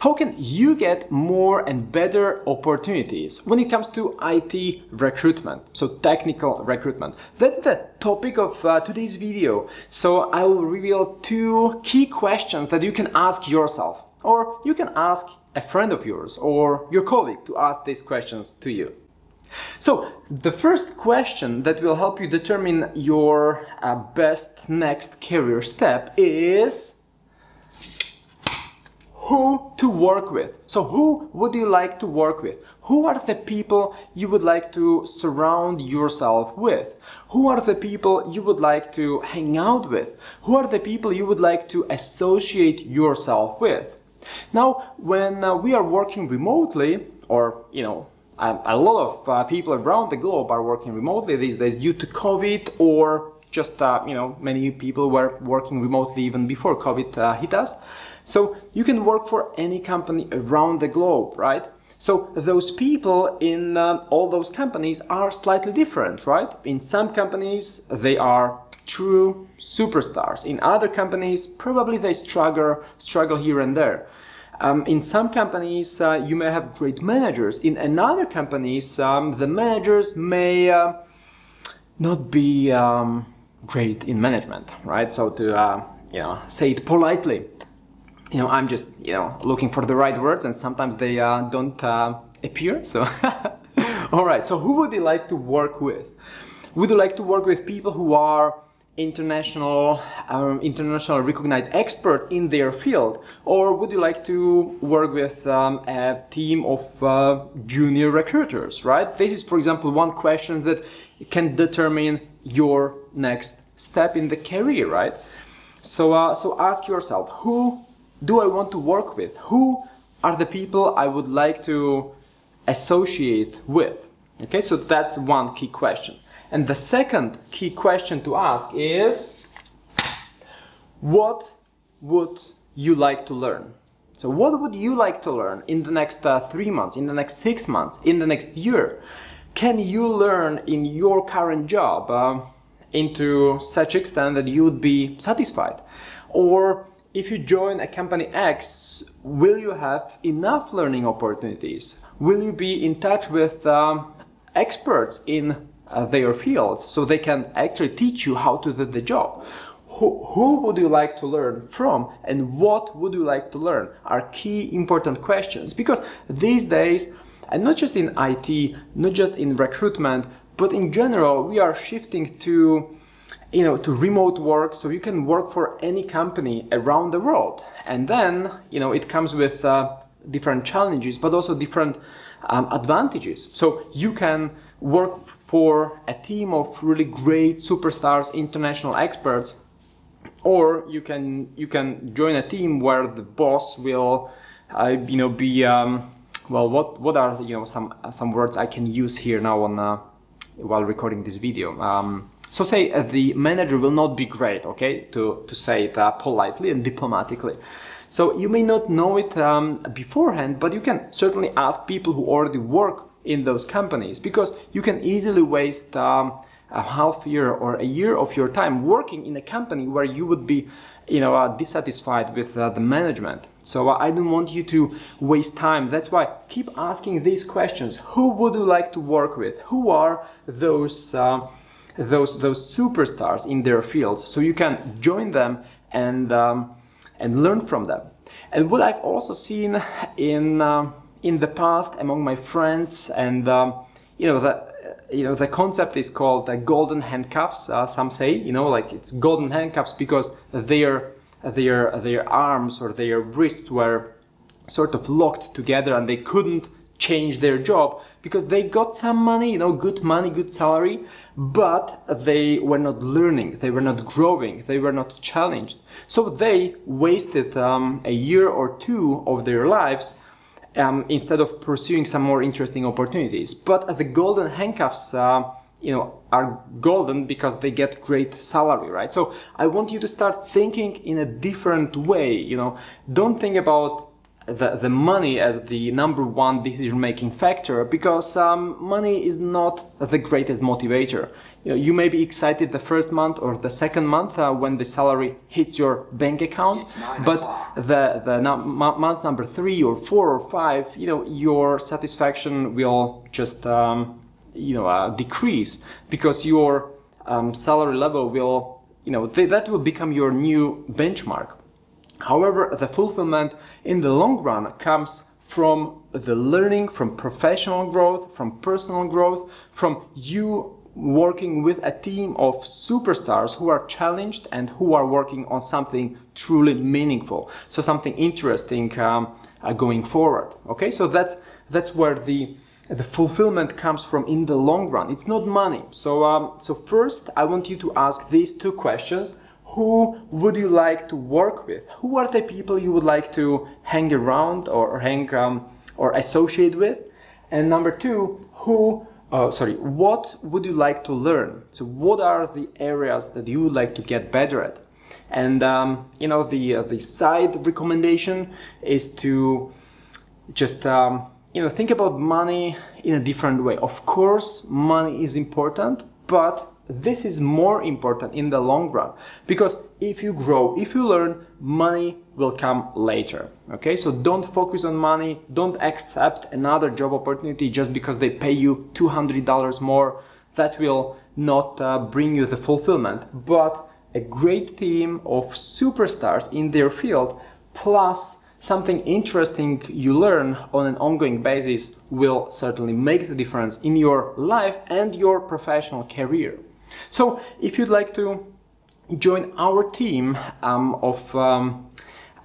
How can you get more and better opportunities when it comes to IT recruitment, so technical recruitment? That's the topic of uh, today's video. So I will reveal two key questions that you can ask yourself, or you can ask a friend of yours or your colleague to ask these questions to you. So the first question that will help you determine your uh, best next career step is who to work with. So who would you like to work with? Who are the people you would like to surround yourself with? Who are the people you would like to hang out with? Who are the people you would like to associate yourself with? Now, when uh, we are working remotely, or, you know, a, a lot of uh, people around the globe are working remotely these days due to COVID or just, uh, you know, many people were working remotely even before COVID uh, hit us. So you can work for any company around the globe, right? So those people in uh, all those companies are slightly different, right? In some companies, they are true superstars. In other companies, probably they struggle, struggle here and there. Um, in some companies, uh, you may have great managers. In another companies, um, the managers may uh, not be um, great in management, right? So to uh, you know say it politely, you know, I'm just, you know, looking for the right words and sometimes they uh, don't uh, appear. So, all right. So who would you like to work with? Would you like to work with people who are international, um, international recognized experts in their field? Or would you like to work with um, a team of uh, junior recruiters, right? This is, for example, one question that can determine your next step in the career, right? So, uh, so ask yourself, who do I want to work with? Who are the people I would like to associate with? Okay, so that's one key question. And the second key question to ask is what would you like to learn? So what would you like to learn in the next uh, three months, in the next six months, in the next year? Can you learn in your current job uh, into such extent that you would be satisfied? Or if you join a company X, will you have enough learning opportunities? Will you be in touch with um, experts in uh, their fields so they can actually teach you how to do the job? Who, who would you like to learn from and what would you like to learn are key important questions because these days, and not just in IT, not just in recruitment, but in general, we are shifting to you know to remote work so you can work for any company around the world. And then you know it comes with uh, different challenges but also different um, advantages. So you can work for a team of really great superstars international experts or you can you can join a team where the boss will uh, you know be um, well what what are you know some some words I can use here now on uh, while recording this video um, so say uh, the manager will not be great, okay, to, to say it uh, politely and diplomatically. So you may not know it um, beforehand, but you can certainly ask people who already work in those companies because you can easily waste um, a half year or a year of your time working in a company where you would be you know uh, dissatisfied with uh, the management. So uh, i don't want you to waste time. That's why keep asking these questions. Who would you like to work with? Who are those uh, those those superstars in their fields? So you can join them and um, and learn from them. And what i've also seen in uh, in the past among my friends and um, you know the you know the concept is called uh, golden handcuffs uh, some say you know like it's golden handcuffs because their their their arms or their wrists were sort of locked together and they couldn't change their job because they got some money, you know, good money, good salary, but they were not learning, they were not growing, they were not challenged. So they wasted um, a year or two of their lives um, instead of pursuing some more interesting opportunities. But the golden handcuffs, uh, you know, are golden because they get great salary, right? So I want you to start thinking in a different way, you know, don't think about the, the money as the number one decision making factor because um, money is not the greatest motivator. You, know, you may be excited the first month or the second month uh, when the salary hits your bank account, but the, the month number three or four or five, you know, your satisfaction will just um, you know uh, decrease because your um, salary level will you know th- that will become your new benchmark However, the fulfillment in the long run comes from the learning, from professional growth, from personal growth, from you working with a team of superstars who are challenged and who are working on something truly meaningful. So something interesting um, uh, going forward. Okay, so that's that's where the the fulfillment comes from in the long run. It's not money. So um, so first, I want you to ask these two questions who would you like to work with? Who are the people you would like to hang around or hang um, or associate with? And number two, who, uh, sorry, what would you like to learn? So what are the areas that you would like to get better at? And um, you know, the uh, the side recommendation is to just um, you know think about money in a different way. Of course, money is important, but this is more important in the long run because if you grow, if you learn, money will come later. Okay, so don't focus on money, don't accept another job opportunity just because they pay you $200 more. That will not uh, bring you the fulfillment, but a great team of superstars in their field plus something interesting you learn on an ongoing basis will certainly make the difference in your life and your professional career. So if you'd like to join our team um, of um,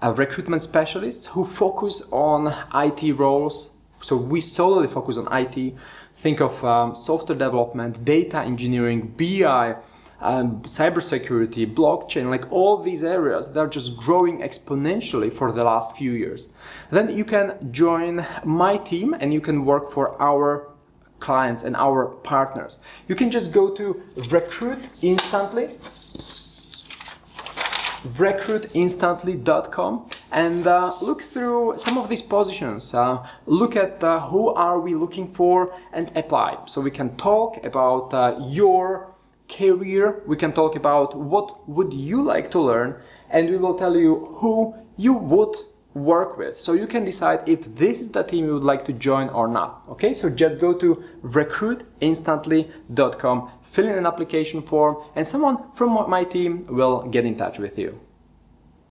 uh, recruitment specialists who focus on IT roles, so we solely focus on IT, think of um, software development, data engineering, BI, um, cybersecurity, blockchain, like all these areas, they're just growing exponentially for the last few years. Then you can join my team and you can work for our clients and our partners. You can just go to recruit instantly. recruitinstantly.com and uh, look through some of these positions. Uh, look at uh, who are we looking for and apply. So we can talk about uh, your career. We can talk about what would you like to learn and we will tell you who you would work with. So you can decide if this is the team you would like to join or not. Okay, so just go to recruitinstantly.com, fill in an application form, and someone from my team will get in touch with you.